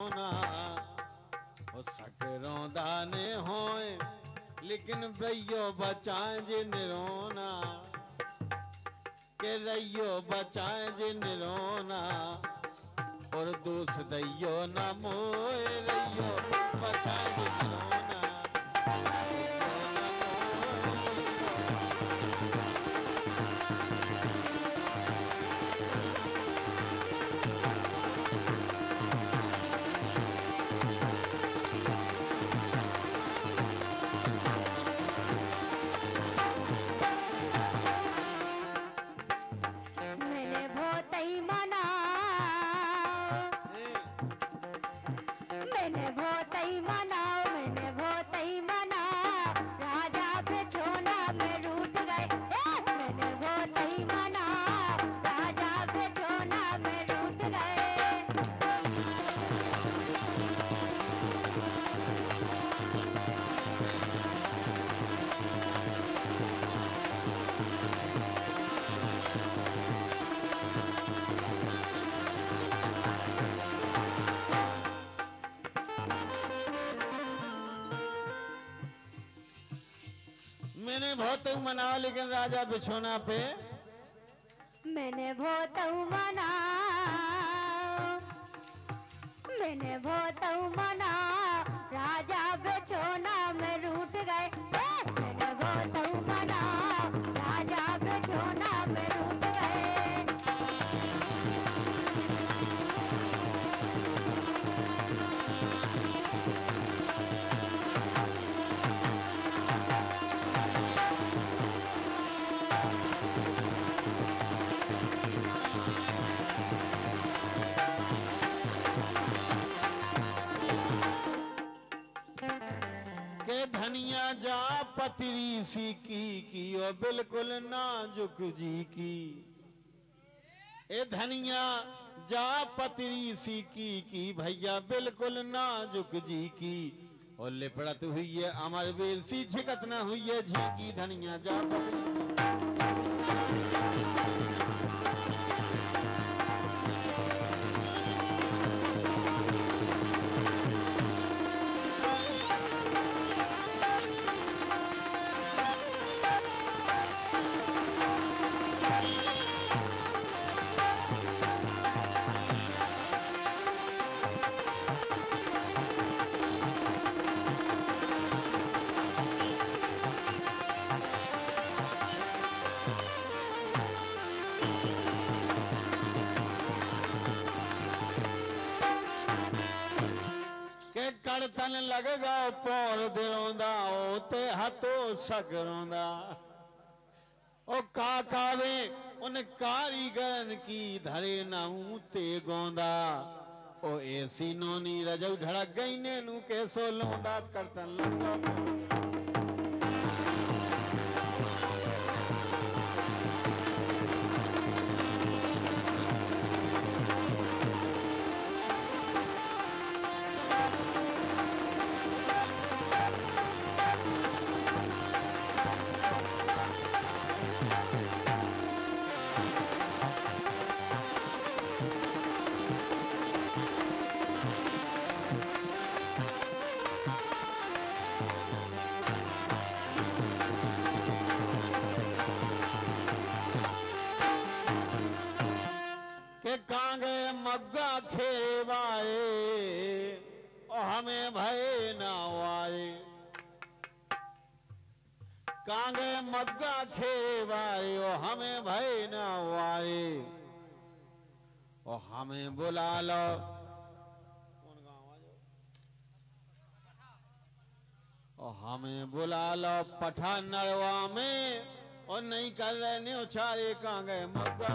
ना हो सकरों दाने होए, लेकिन भैयो बचाए जिन रोना के रहियो बचाए जिन रोना और दोष दैयो ना मोए। बहुत मना लेकिन राजा बिछोना पे। मैंने बहुत मना के धनिया जा पतरी सी की की ओ बिल्कुल नाजुक जी की। ए धनिया जा पतरी सी की की, भैया बिल्कुल नाजुक जी की। और लिपड़त हुई है, अमर बेल सी, झिकत न हुई है, झीकी धनिया जा पतरी के कड़तन लगगा पौर दिरोंदा ओ ते हथो सगरोंदा ओ का कावे उन कारीगरन की धरे नाऊ ते गोंदा ओ ऐसी नोनी रजऊ ढड़क गई ने नू के सो लोंदा करतन लगगा खेवाए ओ हमें भय ना वाए ओ हमें बुला लो? ओ हमें बुला लो पठान नरवा में और नहीं कर रहे, नहीं उछारे कांगे मग्गा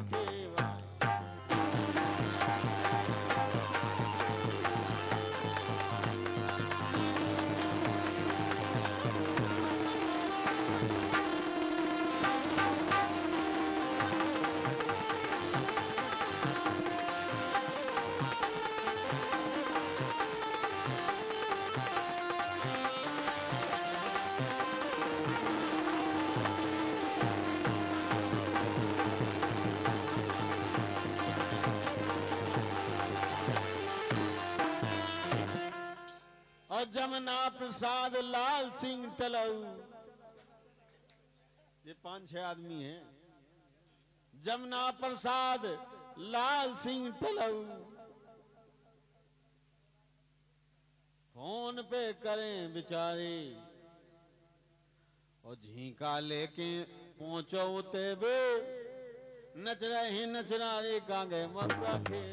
खेवाए जमुना प्रसाद लाल सिंह तलऊ ये पाँच छह आदमी हैं। जमुना प्रसाद लाल सिंह तलऊ फ़ोन पे करें बेचारे। और झीका लेके पहुंचो उते बे नच रहे नच रहे कांगे मत रखे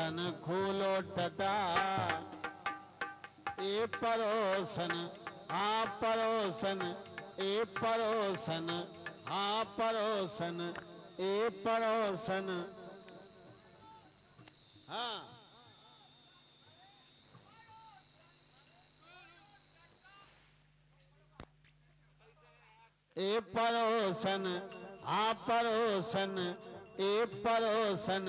परोसन खोलो टटा। ए परोसन हाँ परोसन, ए परोसन हाँ परोसन, ए परोसन। हाँ। ए परोसन आ परोसन, ए परोसन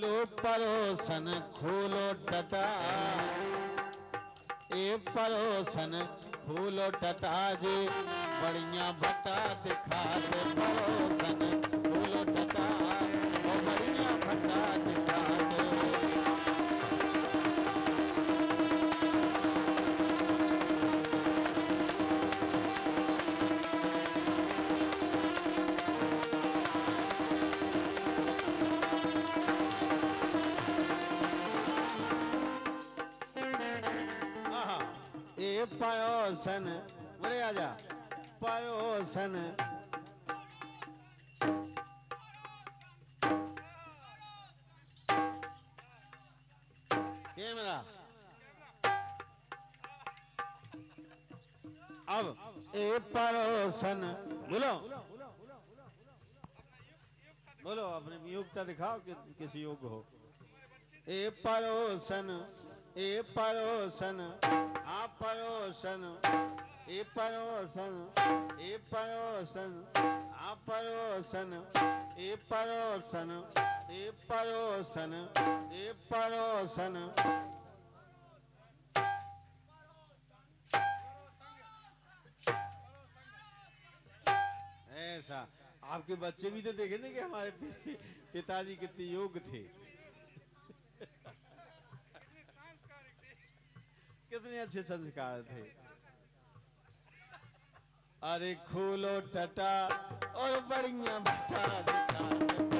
लो परोसन खोलो टटा। ए परोसन खोलो टटा जी बढ़िया बता दिखा दे परोसन। पयोसन बोले आजा पयोसन कैमरा अब ए परोसन बोलो। बोलो, अपने योग्यता दिखाओ कि किस योग्य हो। ए परोसन ए परोसन, आ परोसन, ए परोसन ए परोसन, आ परोसन, ए परोसन ए परोसन ए परोसन। ऐसा, आपके बच्चे भी तो देखे थे कि हमारे पिताजी कितने योग्य थे। कितने अच्छे संस्कार थे। अरे खोलो टटा और बढ़िया भट्टा